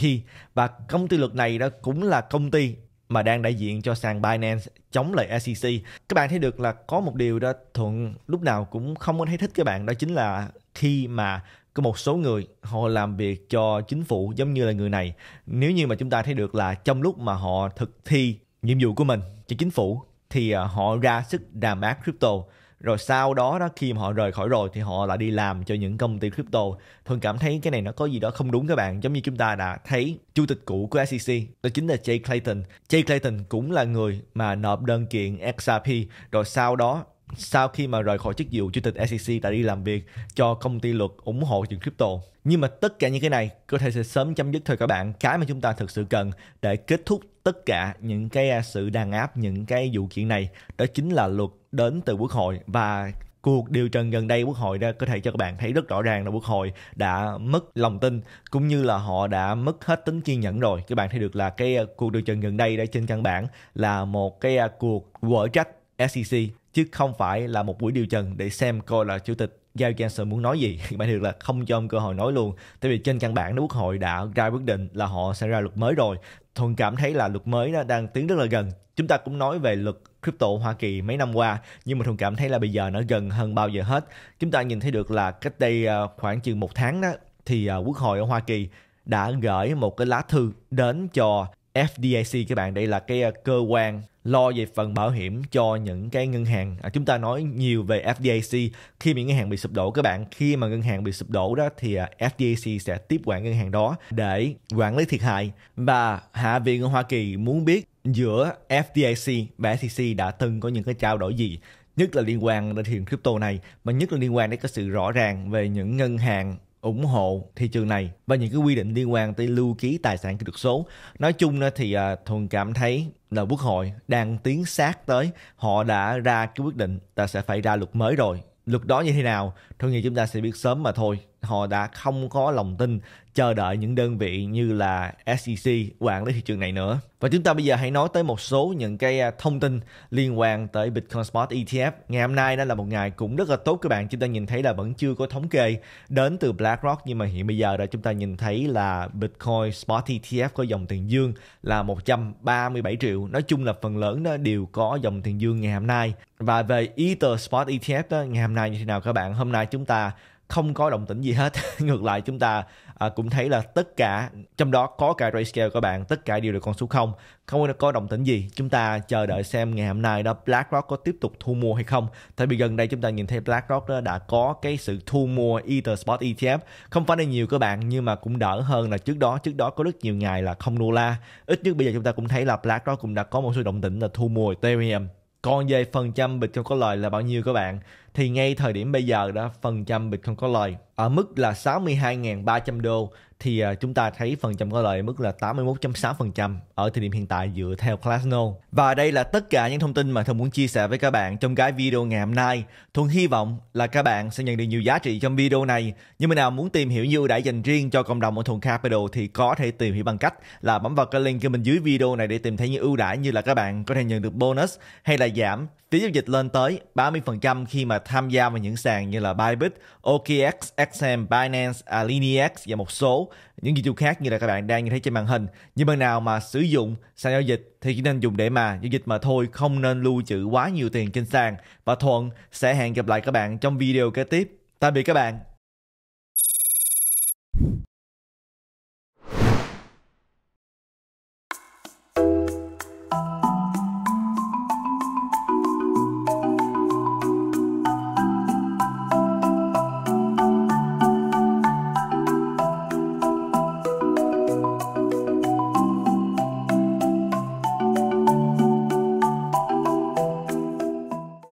và công ty luật này đó cũng là công ty mà đang đại diện cho sàn Binance chống lại SEC. Các bạn thấy được là có một điều đó Thuận lúc nào cũng không có thấy thích các bạn, đó chính là khi mà có một số người họ làm việc cho chính phủ giống như là người này. Nếu như mà chúng ta thấy được là trong lúc mà họ thực thi nhiệm vụ của mình cho chính phủ, thì à, họ ra sức đàm áp crypto. Rồi sau đó đó, khi mà họ rời khỏi rồi, thì họ lại đi làm cho những công ty crypto. Thường cảm thấy cái này nó có gì đó không đúng các bạn. Giống như chúng ta đã thấy chủ tịch cũ của SEC đó chính là Jay Clayton. Jay Clayton cũng là người mà nộp đơn kiện XRP rồi sau đó sau khi mà rời khỏi chức vụ chủ tịch SEC đã đi làm việc cho công ty luật ủng hộ chuyện crypto. Nhưng mà tất cả những cái này có thể sẽ sớm chấm dứt thôi các bạn. Cái mà chúng ta thực sự cần để kết thúc tất cả những cái à, sự đàn áp, những cái vụ kiện này đó chính là luật đến từ quốc hội và cuộc điều trần gần đây quốc hội đã có thể cho các bạn thấy rất rõ ràng là quốc hội đã mất lòng tin cũng như là họ đã mất hết tính kiên nhẫn rồi các bạn thấy được là cái à, cuộc điều trần gần đây đã trên căn bản là một cái à, cuộc quở trách SEC chứ không phải là một buổi điều trần để xem coi là chủ tịch Giao Johnson muốn nói gì. Bạn được là không cho ông cơ hội nói luôn. Tại vì trên căn bản quốc hội đã ra quyết định là họ sẽ ra luật mới rồi. Thuận cảm thấy là luật mới đó đang tiến rất là gần. Chúng ta cũng nói về luật crypto Hoa Kỳ mấy năm qua, nhưng mà thuận cảm thấy là bây giờ nó gần hơn bao giờ hết. Chúng ta nhìn thấy được là cách đây à, khoảng chừng một tháng đó, thì à, quốc hội ở Hoa Kỳ đã gửi một cái lá thư đến cho FDIC các bạn, đây là cái à, cơ quan lo về phần bảo hiểm cho những cái ngân hàng. À, chúng ta nói nhiều về FDIC khi mà ngân hàng bị sụp đổ các bạn khi mà ngân hàng bị sụp đổ đó thì à, FDIC sẽ tiếp quản ngân hàng đó để quản lý thiệt hại. Và hạ viện ở Hoa Kỳ muốn biết giữa FDIC và SEC đã từng có những cái trao đổi gì nhất là liên quan đến thị trường crypto này mà nhất là liên quan đến cái sự rõ ràng về những ngân hàng ủng hộ thị trường này và những cái quy định liên quan tới lưu ký tài sản kỹ thuật số. Nói chung thì à, Thuần cảm thấy là Quốc hội đang tiến sát tới, họ đã ra cái quyết định ta sẽ phải ra luật mới rồi. Luật đó như thế nào? Thôi nghĩ chúng ta sẽ biết sớm mà thôi. Họ đã không có lòng tin chờ đợi những đơn vị như là SEC quản lý thị trường này nữa. Và chúng ta bây giờ hãy nói tới một số những cái à, thông tin liên quan tới Bitcoin Spot ETF. Ngày hôm nay đó là một ngày cũng rất là tốt các bạn. Chúng ta nhìn thấy là vẫn chưa có thống kê đến từ BlackRock, nhưng mà hiện bây giờ đó chúng ta nhìn thấy là Bitcoin Spot ETF có dòng tiền dương là 137 triệu. Nói chung là phần lớn đó đều có dòng tiền dương ngày hôm nay. Và về Ether Spot ETF đó, ngày hôm nay như thế nào các bạn? Hôm nay chúng ta không có động tĩnh gì hết ngược lại chúng ta à, cũng thấy là tất cả trong đó có cả grayscale các bạn tất cả đều là con số không. Không có đồng tĩnh gì. Chúng ta chờ đợi xem ngày hôm nay đó BlackRock có tiếp tục thu mua hay không. Tại vì gần đây chúng ta nhìn thấy BlackRock đó đã có cái sự thu mua Ether Spot ETF không phải là nhiều các bạn nhưng mà cũng đỡ hơn là trước đó. Trước đó có rất nhiều ngày là không đô la. Ít nhất bây giờ chúng ta cũng thấy là BlackRock cũng đã có một số động tĩnh là thu mua Ethereum. Còn về phần trăm Bitcoin có lời là bao nhiêu các bạn? Thì ngay thời điểm bây giờ đó, phần trăm Bitcoin có lời. Ở mức là 62.300 đô thì à, chúng ta thấy phần trăm có lợi mức là 81.6% ở thời điểm hiện tại dựa theo Glassnode. Và đây là tất cả những thông tin mà Thuần muốn chia sẻ với các bạn trong cái video ngày hôm nay. Thuần hy vọng là các bạn sẽ nhận được nhiều giá trị trong video này. Nhưng mà nào muốn tìm hiểu như đãi dành riêng cho cộng đồng ở Thuần Capital thì có thể tìm hiểu bằng cách là bấm vào cái link ở bên dưới video này để tìm thấy những ưu đãi như là các bạn có thể nhận được bonus hay là giảm phí giao dịch lên tới 30% khi mà tham gia vào những sàn như là Bybit, OKX, XM, Binance, Alinex và một số số những dịch vụ khác như là các bạn đang nhìn thấy trên màn hình. Nhưng bạn nào mà sử dụng sàn giao dịch thì chỉ nên dùng để mà giao dịch mà thôi, không nên lưu trữ quá nhiều tiền trên sàn. Và Thuận sẽ hẹn gặp lại các bạn trong video kế tiếp. Tạm biệt các bạn.